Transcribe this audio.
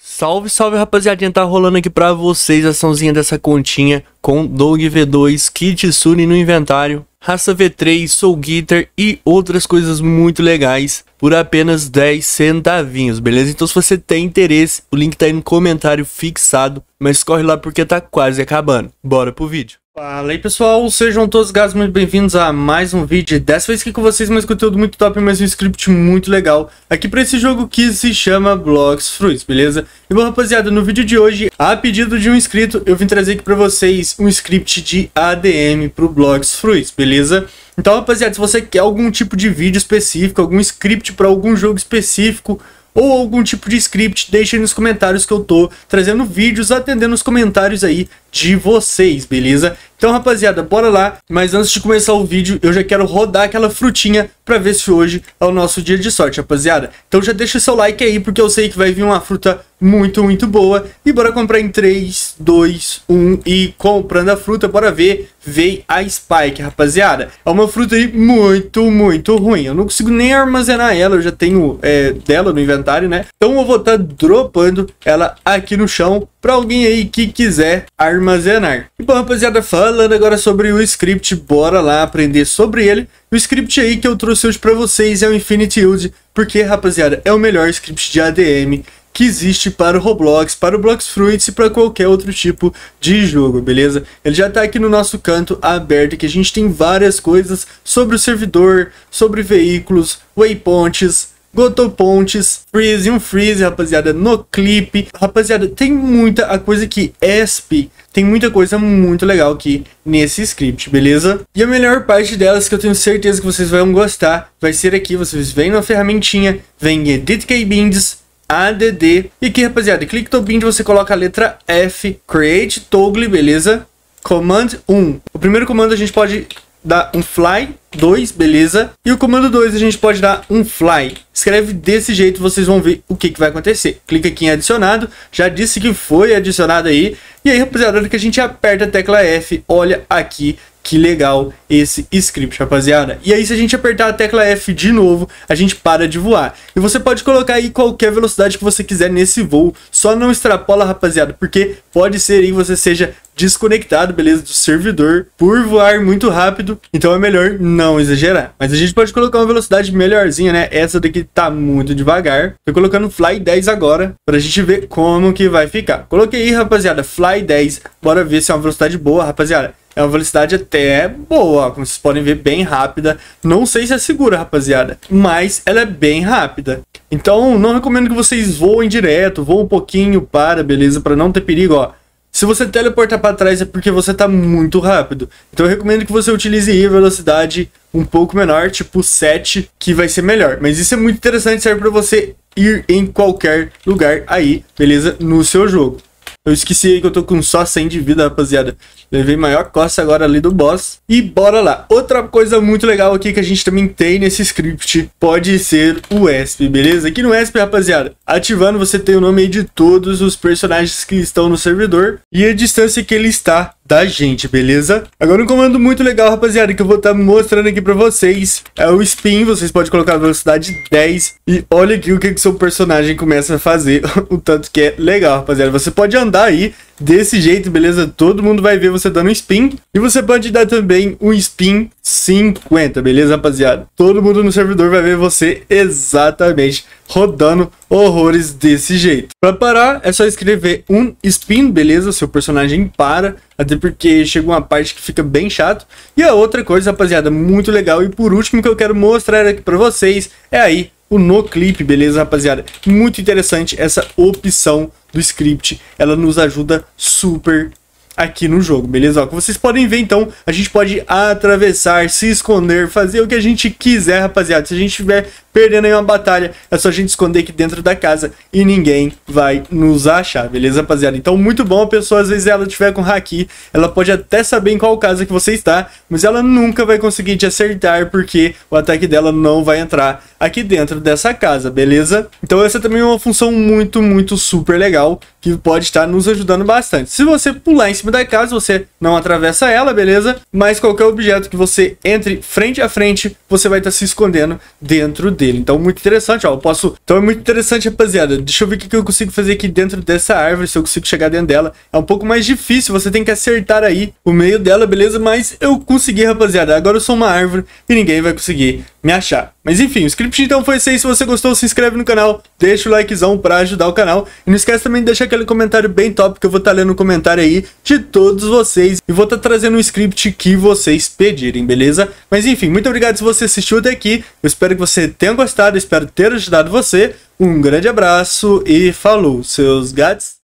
Salve, salve rapaziadinha, tá rolando aqui pra vocês a açãozinha dessa continha com Dog V2, Kitsune no inventário, Raça V3, Soul Guitar e outras coisas muito legais por apenas 10 centavinhos, beleza? Então se você tem interesse, o link tá aí no comentário fixado, mas corre lá porque tá quase acabando. Bora pro vídeo. Fala aí pessoal, sejam todos gatos muito bem-vindos a mais um vídeo. Dessa vez aqui com vocês mais conteúdo muito top, mais um script muito legal aqui para esse jogo que se chama Blocks Fruits, beleza? E bom rapaziada, no vídeo de hoje, a pedido de um inscrito, eu vim trazer aqui para vocês um script de ADM pro Blocks Fruits, beleza? Então rapaziada, se você quer algum tipo de vídeo específico, algum script para algum jogo específico, ou algum tipo de script, deixe aí nos comentários que eu tô trazendo vídeos, atendendo os comentários aí de vocês, beleza? Então, rapaziada, bora lá. Mas antes de começar o vídeo, eu já quero rodar aquela frutinha pra ver se hoje é o nosso dia de sorte, rapaziada. Então já deixa o seu like aí, porque eu sei que vai vir uma fruta muito, muito boa. E bora comprar em 3, 2, 1 e comprando a fruta, bora ver. Veio a Spike, rapaziada. É uma fruta aí muito, muito ruim. Eu não consigo nem armazenar ela, eu já tenho é, dela no inventário, né? Então eu vou estar tá dropando ela aqui no chão para alguém aí que quiser armazenar. E bom, rapaziada, falando agora sobre o script, bora lá aprender sobre ele. O script aí que eu trouxe hoje para vocês é o Infinity Use, porque, rapaziada, é o melhor script de ADM que existe para o Roblox, para o Blox Fruits e para qualquer outro tipo de jogo, beleza? Ele já está aqui no nosso canto aberto, que a gente tem várias coisas sobre o servidor, sobre veículos, waypoints, Gotopontes, Freeze, um Freeze, rapaziada, no clipe. Rapaziada, tem muita coisa que ESP, tem muita coisa muito legal aqui nesse script, beleza? E a melhor parte delas, que eu tenho certeza que vocês vão gostar, vai ser aqui, vocês vêm na ferramentinha, vem Edit Keybinds, ADD, e aqui, rapaziada, clique no bind, você coloca a letra F, Create Toggle, beleza? Command 1. O primeiro comando a gente pode dar um fly 2, beleza? E o comando 2 a gente pode dar um fly. Escreve desse jeito, vocês vão ver o que, que vai acontecer. Clica aqui em adicionado, já disse que foi adicionado aí. E aí, rapaziada, que a gente aperta a tecla F, olha aqui que legal esse script, rapaziada. E aí, se a gente apertar a tecla F de novo, a gente para de voar. E você pode colocar aí qualquer velocidade que você quiser nesse voo. Só não extrapola, rapaziada, porque pode ser aí você seja desconectado, beleza, do servidor por voar muito rápido. Então é melhor não exagerar. Mas a gente pode colocar uma velocidade melhorzinha, né? Essa daqui tá muito devagar. Tô colocando Fly 10 agora, pra gente ver como que vai ficar. Coloquei aí, rapaziada, Fly 10. Bora ver se é uma velocidade boa, rapaziada. É uma velocidade até boa, como vocês podem ver, bem rápida. Não sei se é segura, rapaziada, mas ela é bem rápida. Então, não recomendo que vocês voem direto, voem um pouquinho, para, beleza? Para não ter perigo, ó. Se você teleportar para trás é porque você tá muito rápido. Então eu recomendo que você utilize a velocidade um pouco menor, tipo 7, que vai ser melhor. Mas isso é muito interessante, serve para você ir em qualquer lugar aí, beleza? No seu jogo. Eu esqueci que eu tô com só 100 de vida, rapaziada. Levei maior costa agora ali do boss. E bora lá. Outra coisa muito legal aqui que a gente também tem nesse script pode ser o ESP, beleza? Aqui no ESP, rapaziada, ativando você tem o nome aí de todos os personagens que estão no servidor e a distância que ele está da gente, beleza? Agora um comando muito legal, rapaziada, que eu vou estar tá mostrando aqui pra vocês. É o spin, vocês podem colocar a velocidade 10. E olha aqui o que, que seu personagem começa a fazer. o tanto que é legal, rapaziada. Você pode andar aí desse jeito, beleza? Todo mundo vai ver você dando um spin. E você pode dar também um spin 50, beleza, rapaziada? Todo mundo no servidor vai ver você exatamente rodando horrores desse jeito. Para parar, é só escrever um spin, beleza? Seu personagem para, até porque chega uma parte que fica bem chato. E a outra coisa, rapaziada, muito legal e por último que eu quero mostrar aqui para vocês é aí o no clip, beleza, rapaziada? Muito interessante essa opção do script, ela nos ajuda super aqui no jogo, beleza? Como vocês podem ver, então, a gente pode atravessar, se esconder, fazer o que a gente quiser, rapaziada. Se a gente estiver perdendo aí uma batalha, é só a gente esconder aqui dentro da casa e ninguém vai nos achar, beleza, rapaziada? Então, muito bom, a pessoa, às vezes ela tiver com haki, ela pode até saber em qual casa que você está, mas ela nunca vai conseguir te acertar, porque o ataque dela não vai entrar aqui dentro dessa casa, beleza? Então essa também é uma função muito, muito super legal, que pode estar nos ajudando bastante. Se você pular em cima da casa, você não atravessa ela, beleza? Mas qualquer objeto que você entre frente a frente, você vai estar se escondendo dentro dele dele. Então, muito interessante, ó. Eu posso. Então é muito interessante, rapaziada. Deixa eu ver o que eu consigo fazer aqui dentro dessa árvore, se eu consigo chegar dentro dela. É um pouco mais difícil, você tem que acertar aí o meio dela, beleza? Mas eu consegui, rapaziada. Agora eu sou uma árvore e ninguém vai conseguir me achar. Mas enfim, o script então foi esse aí. Se você gostou, se inscreve no canal, deixa o likezão pra ajudar o canal. E não esquece também de deixar aquele comentário bem top que eu vou estar tá lendo o comentário aí de todos vocês. E vou estar tá trazendo um script que vocês pedirem, beleza? Mas enfim, muito obrigado se você assistiu até aqui. Eu espero que você tenha gostado, espero ter ajudado você. Um grande abraço e falou, seus gatos.